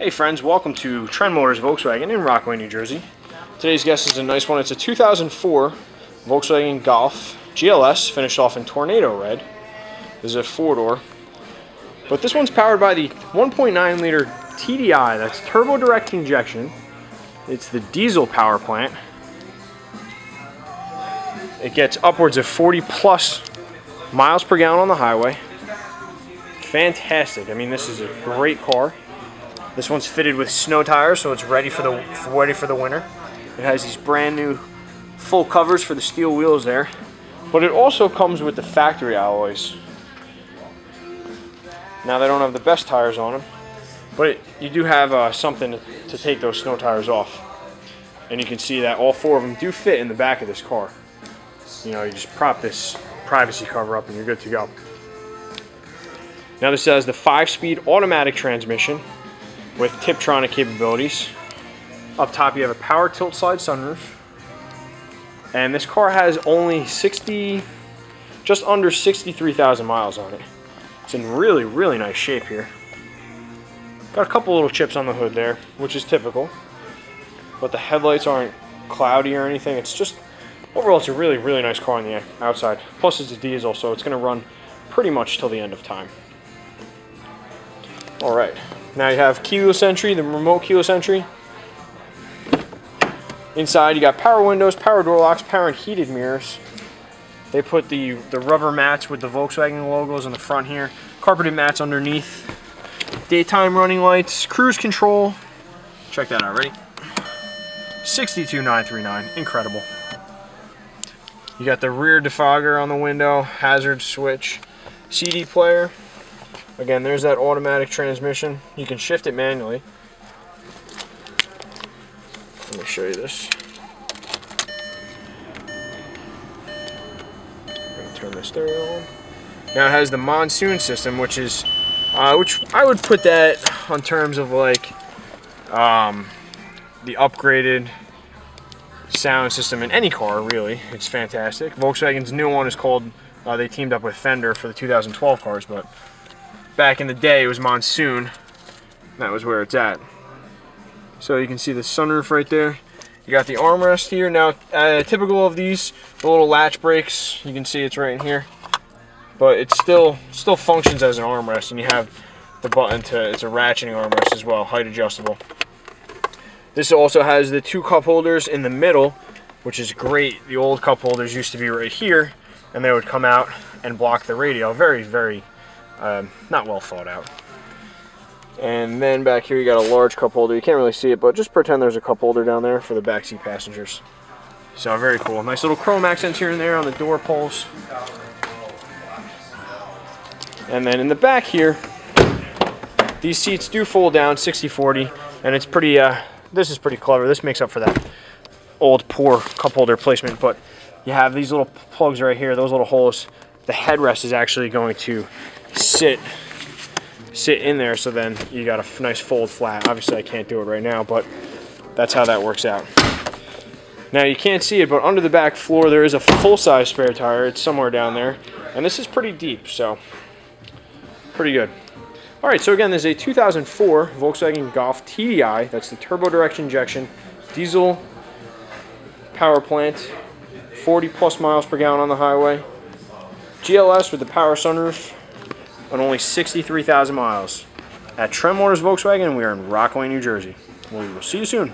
Hey friends, welcome to Trend Motors Volkswagen in Rockaway, New Jersey. Today's guest is a nice one. It's a 2004 Volkswagen Golf GLS, finished off in Tornado Red. This is a four-door. But this one's powered by the 1.9 liter TDI, that's turbo direct injection. It's the diesel power plant. It gets upwards of 40 plus miles per gallon on the highway. Fantastic. I mean, this is a great car. This one's fitted with snow tires, so it's ready for the ready for the winter. It has these brand new full covers for the steel wheels there, but it also comes with the factory alloys. Now they don't have the best tires on them, but it, you do have uh, something to, to take those snow tires off. And you can see that all four of them do fit in the back of this car. You know, you just prop this privacy cover up and you're good to go. Now this has the five-speed automatic transmission with Tiptronic capabilities. Up top you have a power tilt slide sunroof. And this car has only 60, just under 63,000 miles on it. It's in really, really nice shape here. Got a couple little chips on the hood there, which is typical. But the headlights aren't cloudy or anything. It's just, overall it's a really, really nice car on the outside. Plus it's a diesel, so it's going to run pretty much till the end of time. Alright, now you have keyless entry, the remote keyless entry. Inside you got power windows, power door locks, power and heated mirrors. They put the, the rubber mats with the Volkswagen logos on the front here. Carpeted mats underneath. Daytime running lights, cruise control. Check that out, ready? 62939, incredible. You got the rear defogger on the window, hazard switch, CD player. Again, there's that automatic transmission. You can shift it manually. Let me show you this. turn the stereo on. Now it has the monsoon system, which is, uh, which I would put that on terms of like um, the upgraded sound system in any car, really. It's fantastic. Volkswagen's new one is called, uh, they teamed up with Fender for the 2012 cars, but back in the day it was Monsoon. That was where it's at. So you can see the sunroof right there. You got the armrest here. Now, uh, typical of these, the little latch brakes, you can see it's right in here. But it still still functions as an armrest, and you have the button to, it's a ratcheting armrest as well, height adjustable. This also has the two cup holders in the middle, which is great. The old cup holders used to be right here, and they would come out and block the radio. Very, very um, not well thought out. And then back here you got a large cup holder. You can't really see it, but just pretend there's a cup holder down there for the backseat passengers. So very cool. Nice little chrome accents here and there on the door pulls. And then in the back here, these seats do fold down 60-40, and it's pretty, uh, this is pretty clever. This makes up for that old poor cup holder placement, but you have these little plugs right here, those little holes. The headrest is actually going to sit sit in there so then you got a nice fold flat. Obviously I can't do it right now, but that's how that works out. Now you can't see it, but under the back floor there is a full-size spare tire. It's somewhere down there. And this is pretty deep, so pretty good. All right, so again, this is a 2004 Volkswagen Golf TDI. That's the turbo direct injection, diesel power plant, 40 plus miles per gallon on the highway. GLS with the power sunroof, on only 63,000 miles. At Trend Motors Volkswagen, we are in Rockaway, New Jersey. We will see you soon.